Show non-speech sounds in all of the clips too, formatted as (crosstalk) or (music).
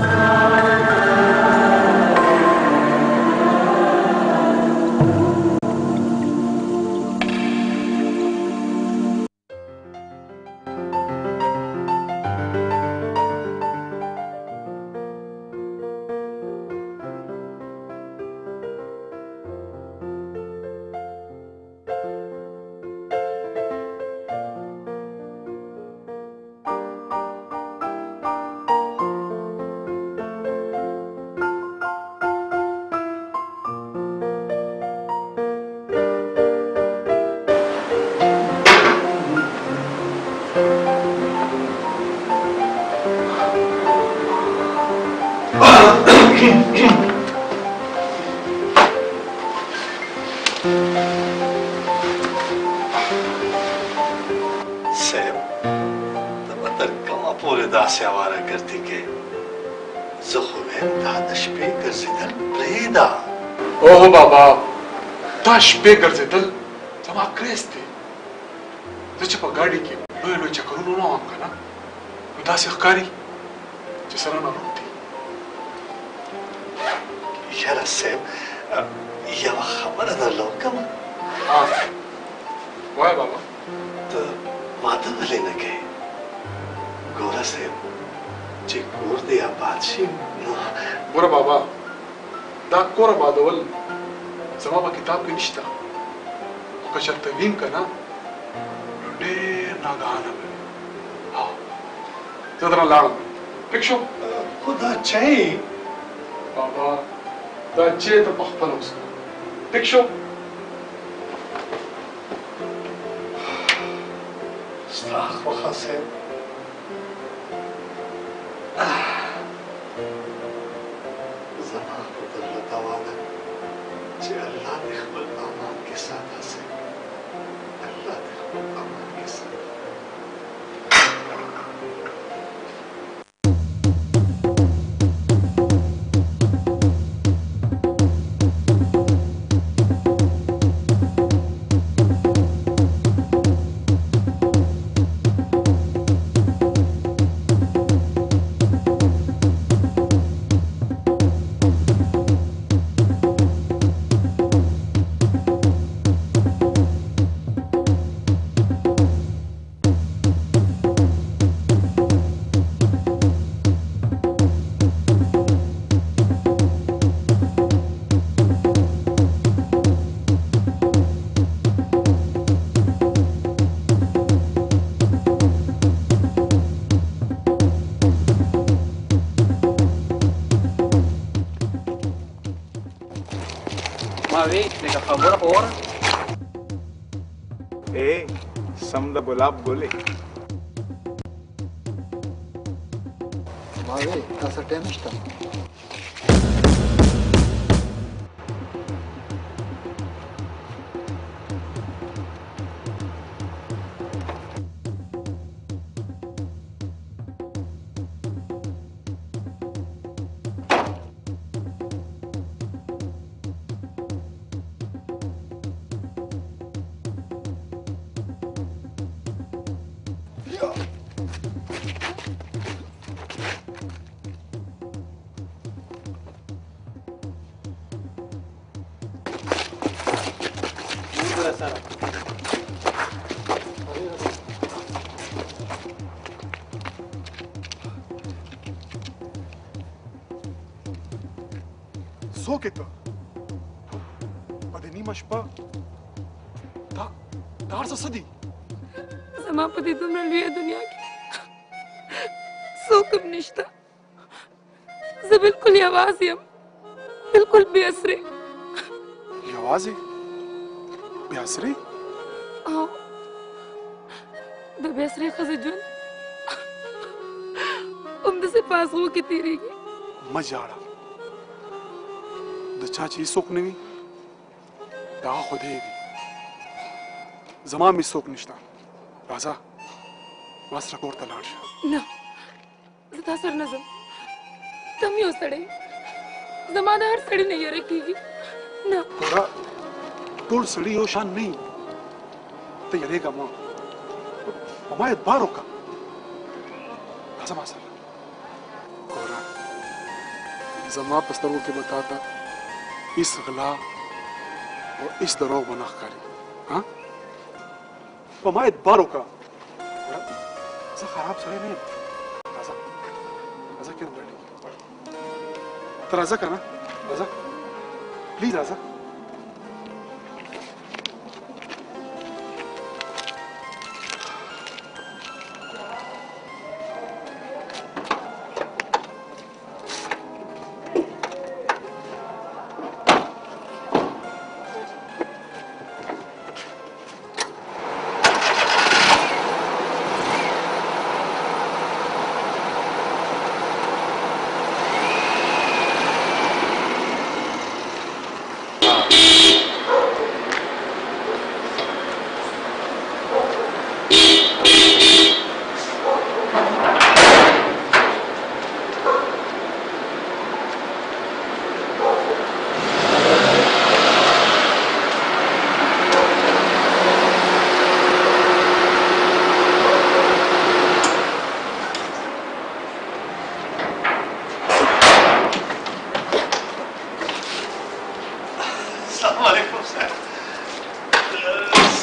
Thank (laughs) you. شپې ګرځېدل زما کریز دی زه چې په ګاډي کې لوی لوی چکرونه نه وم که نه نو داسې ښکاري چې سره ناروغ دی یاره صاحب یوه خبره درله وکړم وای بابا ته واده ولې نه کوې ګوره صاحب چې کور دې آباد شي نو ګوره بابا دا کور آبادول زما په کتاب کې نشته خو که چېرته ویم که نه نو ډېر ناګهانه به ها زه درنه لاړم پک شو خو دا چای بابا دا چای ته په خپله وڅښه پک شو استاخ وخه صاحب Olá, bolê. سره څوک ته په دې نیمه شپه دا دا څه څه دي زما په دې دومره لویه دنیا کې څوک هم نشته زه بالکل یوازې یم بالکل بې اسرې یوازې بسرې او د بسرې خزه جون هم د سپاسو کې تیریږي مجاړه د چا چې څوک نه وي دا خو دې دی زما مې څوک نشته راځه واسره کور ته لاړ شه نه زه تا سره نه ځم ته مې اوسړې زما د هر سړي نه یې رکیږي نه ټول سړي یو شان نه وي ته یریږه ما ما اعتبار وکړه راځه ما سره ګوره زما په سترګو کې به تا ته هېڅ غلا او هېڅ دروغ به نه ښکاري ها په ما اعتبار وکړه ګوره زه خراب سړی نه یم راځه راځه کښېنه ته راځه که نه راځه پلیز راځه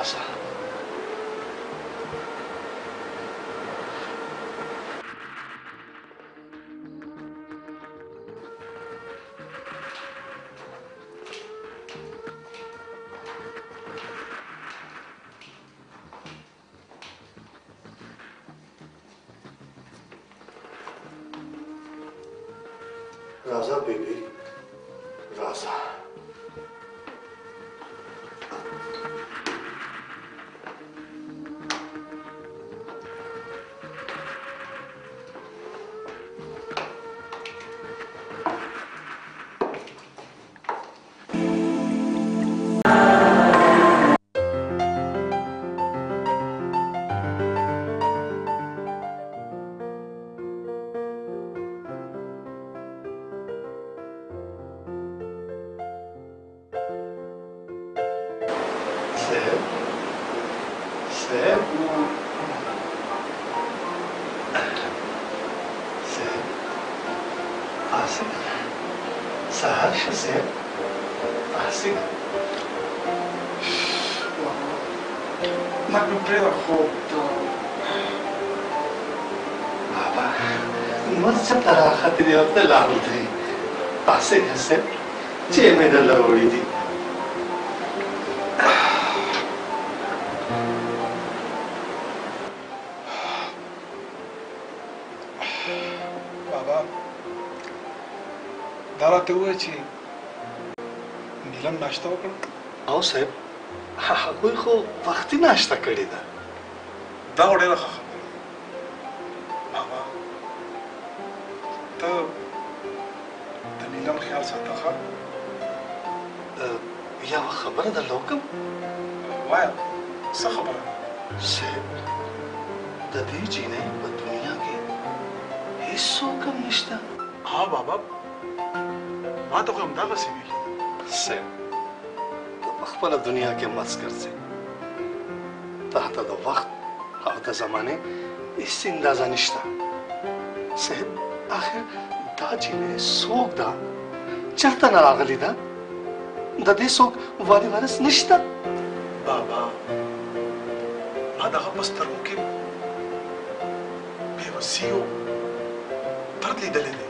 Gracias. قاسم سهر حسين قاسم Ma compreva خطة بابا مرسل ترى خاطري عبد الله قاسم حسين چه مې دلوري دي ته ووایه چې نیلم ناشته وکړه او صاحب هغوی خو وختي ناشته کړې ده دا ډېره ښه خبره بابا ته د نیلم خیال ساته ښه یوه خبره درله وکړم وایه څه خبره صاحب د دې جینۍ په دنیا کې هیڅ څوک هم نشته ها بابا ما ته خو همدغه څه ویل سم ته په خپل دنیا کې مس ګرځې ته ته د وخت او د زمانه هیڅ اندازه نشته صاحب اخر دا جینې څوک ده چرته نه راغلی ده د دې څوک واري ورس نشته بابا ما دغه په سترګو کې بې وسیو درد لیدلی دی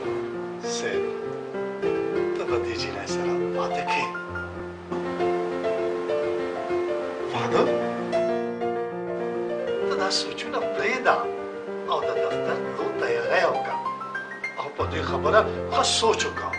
مرا ہس ہو چکا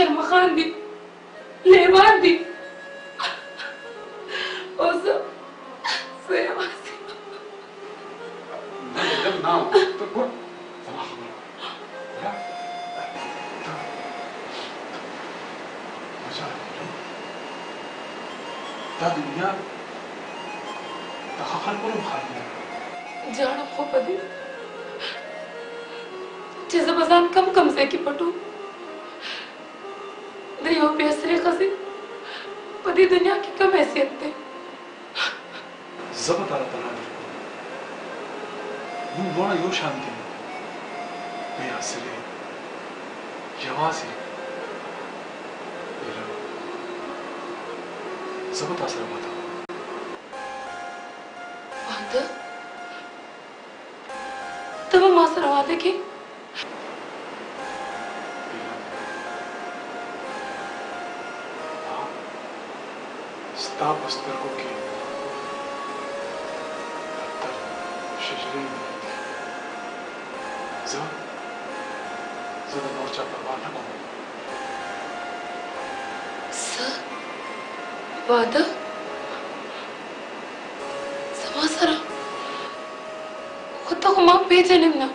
شرمخان دي لیوان دي اوس سیوا دم ناو تقول دا دنیا د خلکو نه مخالفه جاړه خو په دې چې زه بزان کم کم ځای کې پټو کہ یہ اثر خزی پدی دنیا کی کم حیثیت تھے زبط آرہ تنہا دیکھو مون دوڑا یو شانتی ہے بے آسلے یوازی آسلے زبط آسلے باتا ہوں آدھا تب ہم آسلے آدھے کی تاب اس طرح کی شجرین زمان زمان اور چاہتا وعدہ کو سر وعدہ زمان سر خطا کو ماں پیجنیم نا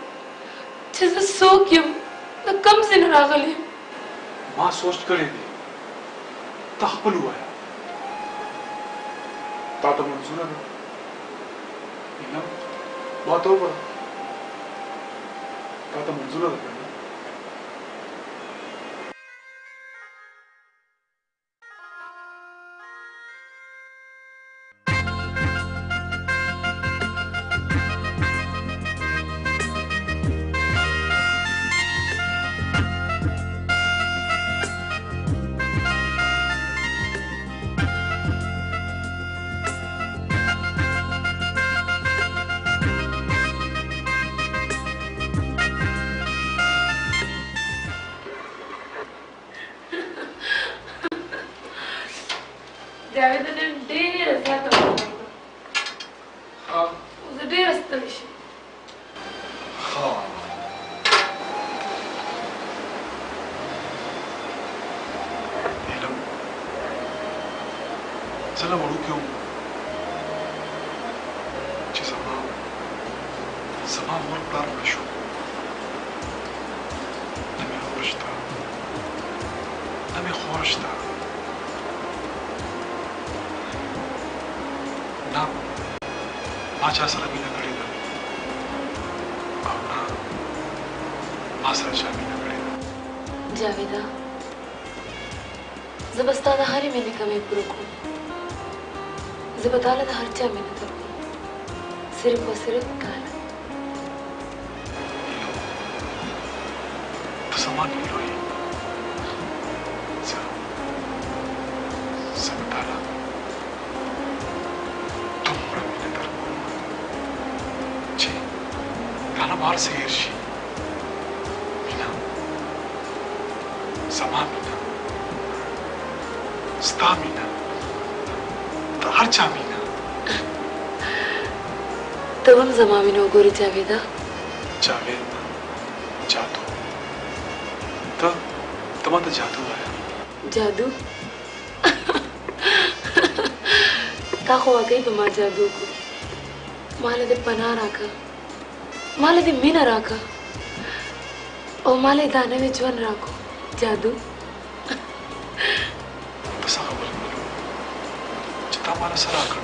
چیزا سوکیم نا کم زن سوچ کریں دی تخبل ہوا ہے Tata Monsuna, né? Então, bota over. Tata Monsuna, né? څنګه وړوکی وم چې زما زما مور پلار مړه شو نه مې ورور شته نه مې خور شته نه ما چا سره مینه کړې ده او نه ما سره چا مینه کړې ده جاویده زه به ستا د هرې مینې کمی پوره کړم ہرچ مہینہ صرف اور صرف زما وینه وګوري جاویدا جاوید جادو ته ته ماته جادو وایې جادو تا خو واقعي په ما جادو کو ماله دې پناه راکا ماله دې مینه راکا او ماله دا نوی ژوند راکو جادو بس هغه ولې چې تا ماله سره کړو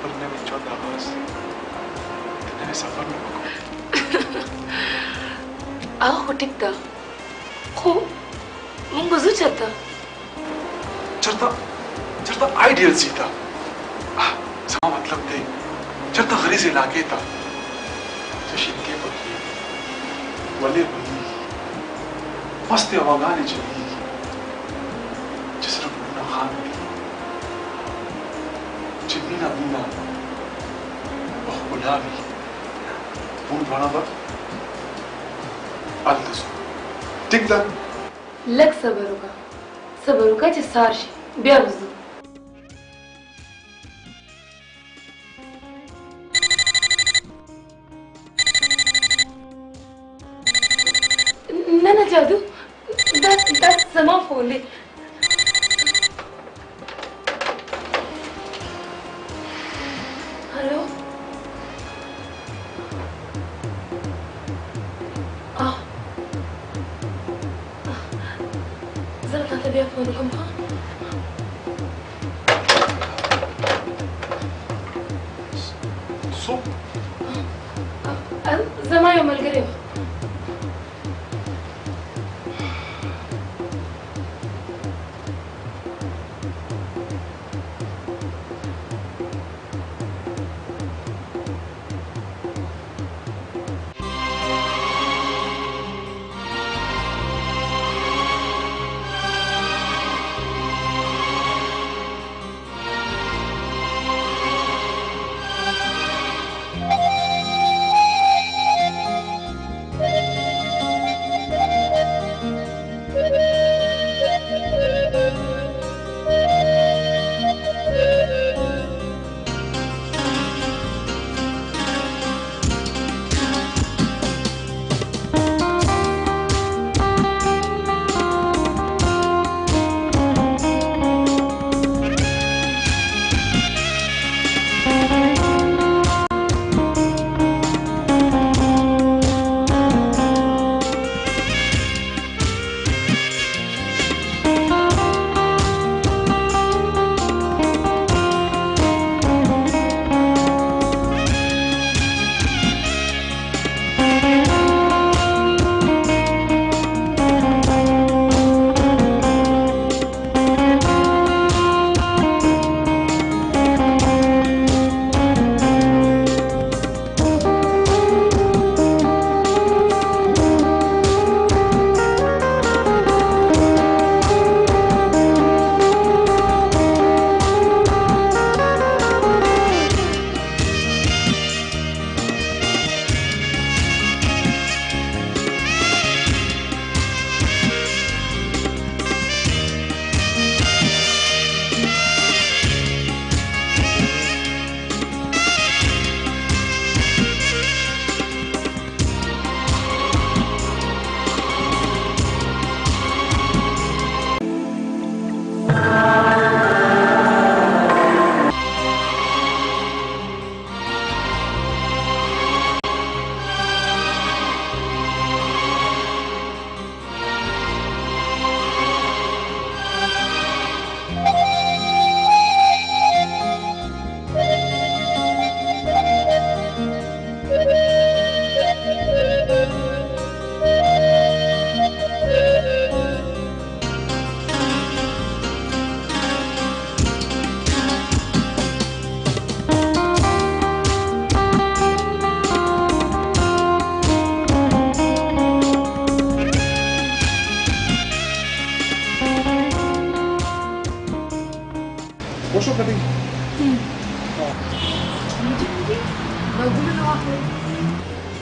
por una lechón de arroz. Debes salvarme un poco. آؤ ہو ٹھیک تھا ہو من بزو چرتا چرتا چرتا آئیڈیل سی تھا سما مطلب تھے چرتا غریز علاقے تھا جو شنکے پکی ولے بنی مستے وغانے چلی جبنا بنا och Olavi und Wanaba alles تقدر لك صبرك صبرك تسارشي بيرزو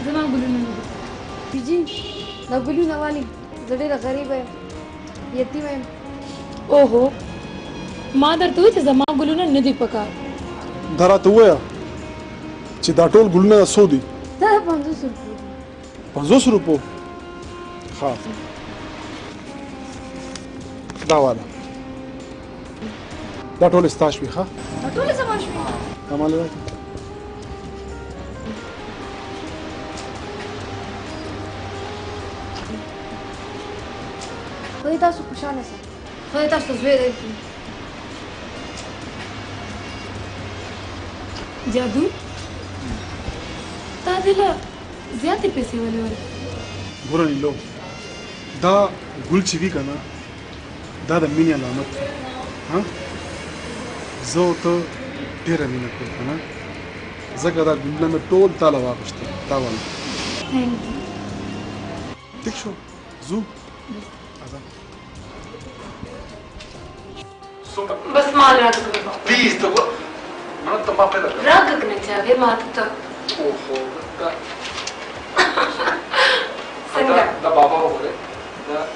زما ګلونه نه دي بيجي دا ګلونه والی زه ډېره غریبه یم یتیمه یم اوهو ما درته وایي چې زما ګلونه نه دي پکار دا راته ووایه چې دا ټول ګلونه څو دي دا پنځوس روپو پنځوس روپو ښه دا واده دا ټول ستا شوي ښه دا ټول زما شوي کمال راکړه خدای تاسو خوشاله سه خدای تاسو زوی دی جادو تا دې له زیاتې پیسې ولې ګوره لیلو دا ګل چې وي کنه دا د مینې علامت دی ها زه ورته ډېره مینه کوم کنه ځکه دا ګلونه مې ټول تا له واغوښتل تا ول ټیک شو زو 好的。Супер. Без малината да го. Писта го. Мрънта ма педа. Рагък не тя, вие матата. Охо, да. Сега. Да, баба овре. Да.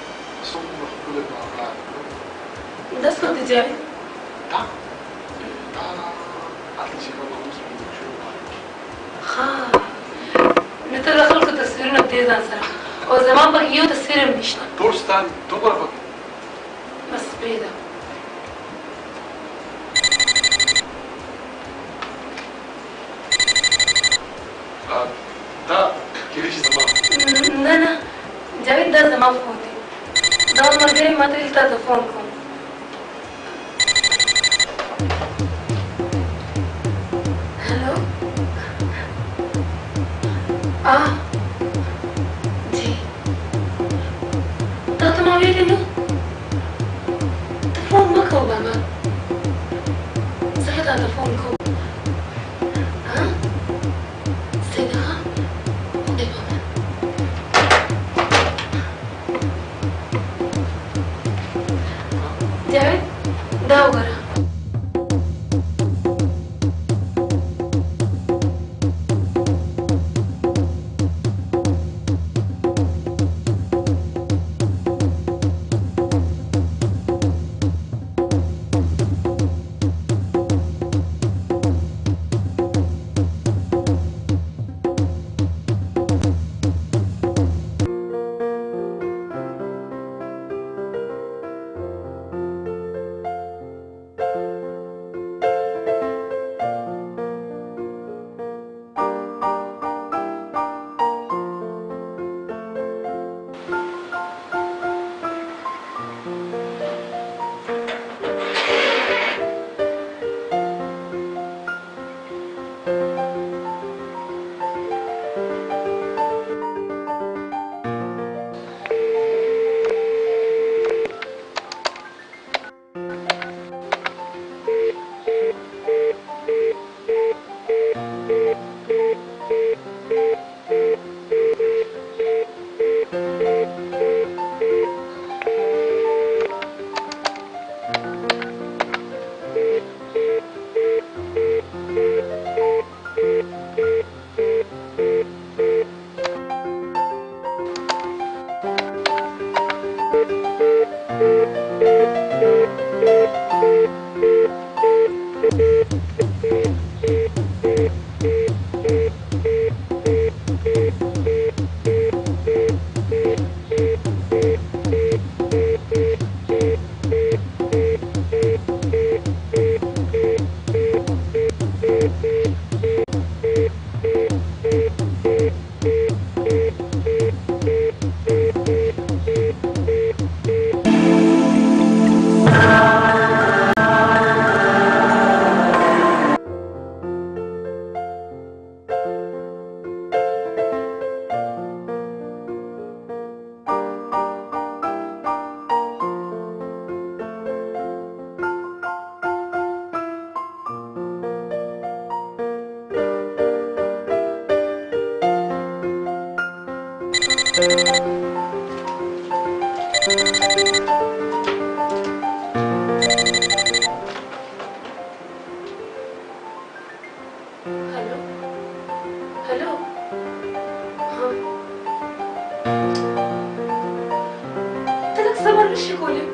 Супер ма хубаво да Да сте тя. Да. Да, да. Аз не си хубаво сме Ха. Не те да хълка да свири на тези дансера. От заман пък и да свирим неща. Точно, добър пък. Възприедам. Коля.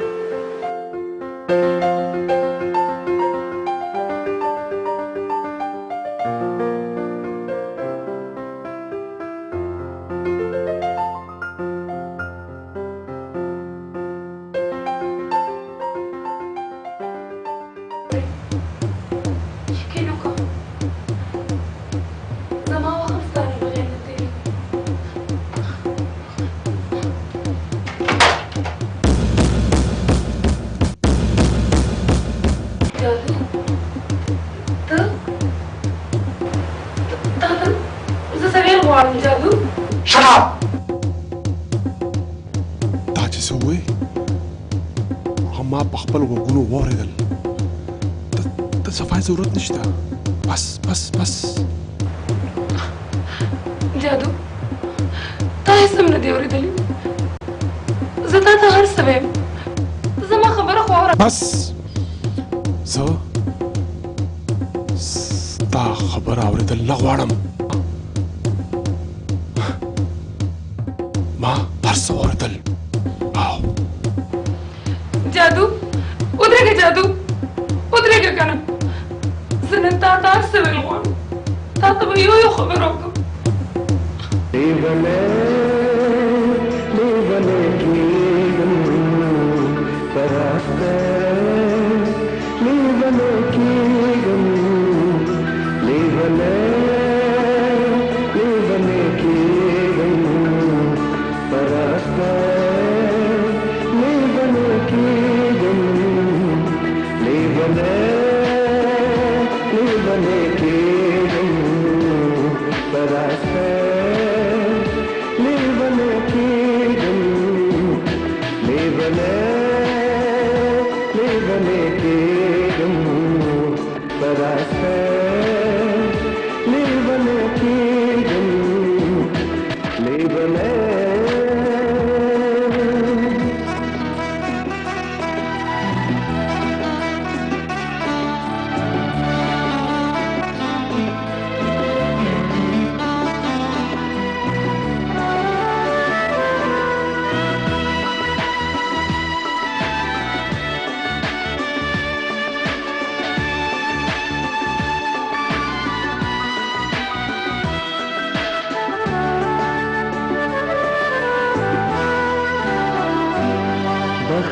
જાદુ ઉતરી ગયો كان سنة تعتعسب الغرب تعتبر يو يخبركم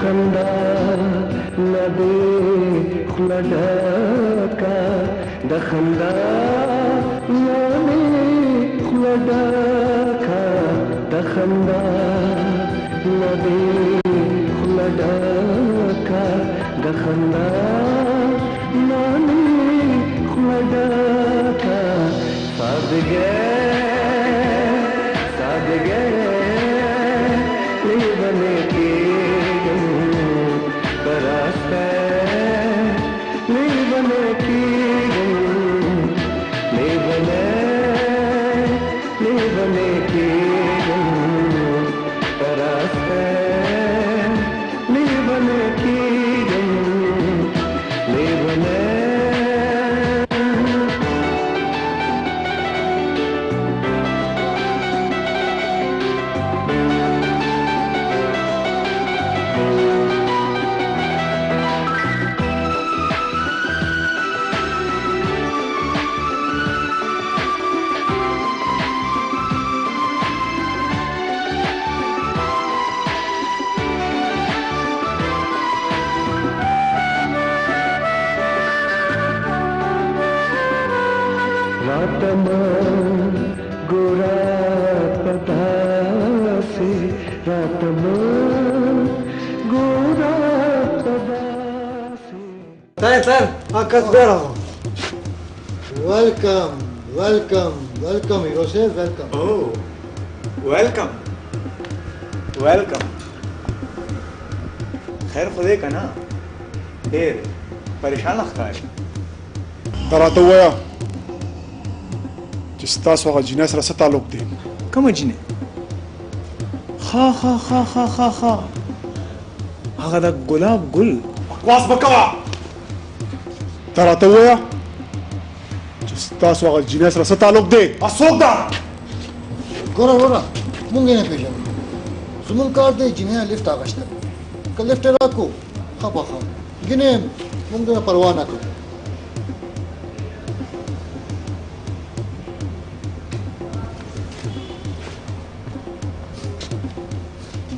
خندا نبی خوله ډکه د خندا نبی خوله ډکه د خندا نبی خوله ډکه د خندا نبی خوله ډکه سازګر كتبرهم ويلكم ويلكم ويلكم يور ويلكم اوه ويلكم ويلكم خير खुदे का ना देर परेशान اخته دراته وایا چې ستاسو هغه جنې سره څه تعلق خا خا خا خا خا خا هغه د ګلاب واس بکوا ته راته ووایه چې ستاسو هغه جینۍ سره څه تعلق دی څوک ده ګوره وروره مونږ یې نه پېژنو زمونږ کار دی جینۍ لفټ اغشته که لفټ یې راکړو خامخا ګینې یم مونږ نه پروا نه کړو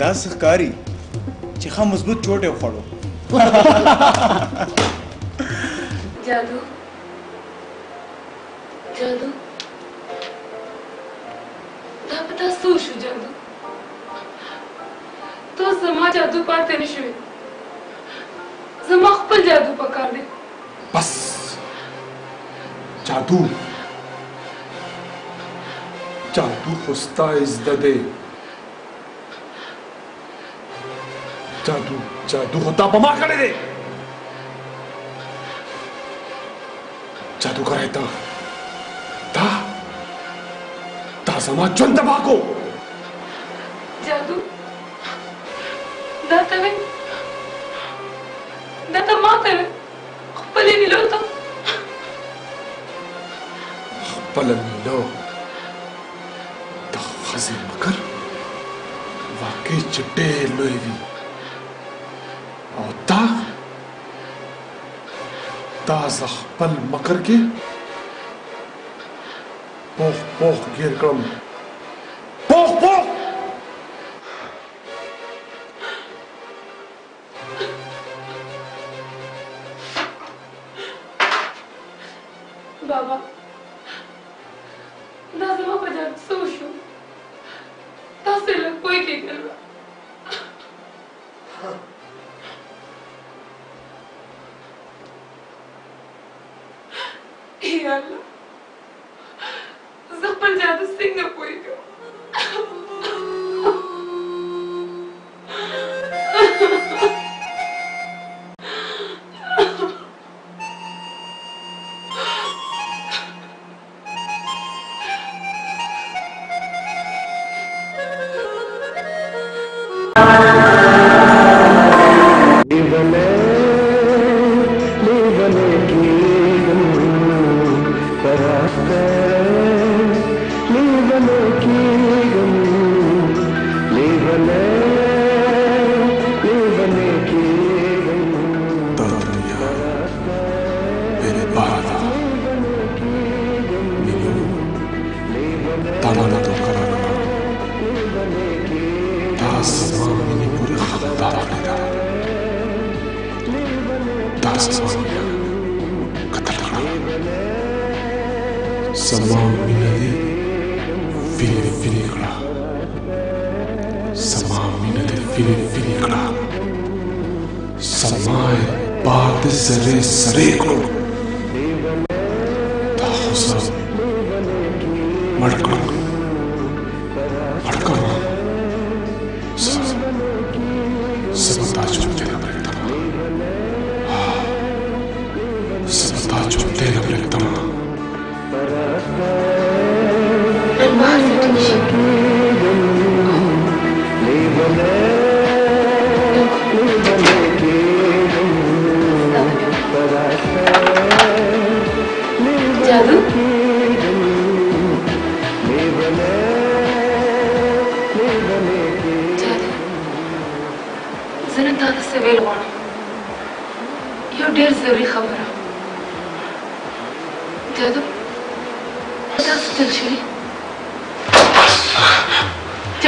داسې ښکاري چې ښه مضبوط چوټې وخوړو (laughs) जादू जादू دا په تاسو شو جادو تو زما جادو پاتې نشوي زما خپل جادو پکار دی بس جادو جادو خو ستا زده دی جادو جادو خو تا په ما کړی دی It will fail That one!? That one is inPanji aúntime yelled There is a 痾 овive man. There is some confid 复... Say ia is a 02... Tru そして, Nay 柠! تازخ پل مکر کے پوخ پوخ گیر کرم සමාමිනදේ පිරි පිරි කළා සමාමිනද පිරි පිරි කළා සමාය පාත සරේ සරේ කෝ තහසම් මඩකෝ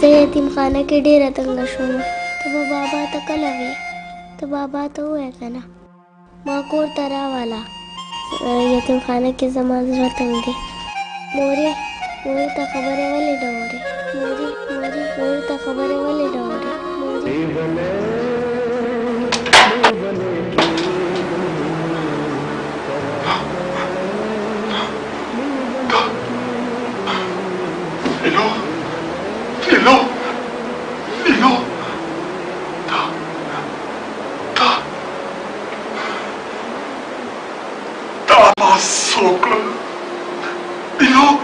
زه یتیمخانه کې ډیره تنګه شوم ته به بابا ته کله وې ته بابا ته ووایه که نه ما کور ته راواله یتیمخانه کې زما زړه تنګ دی مورې مورې ته خبرې ولې ډورې مورې مورې مورې ته خبرې ولې ډورې مورې two o'clock. You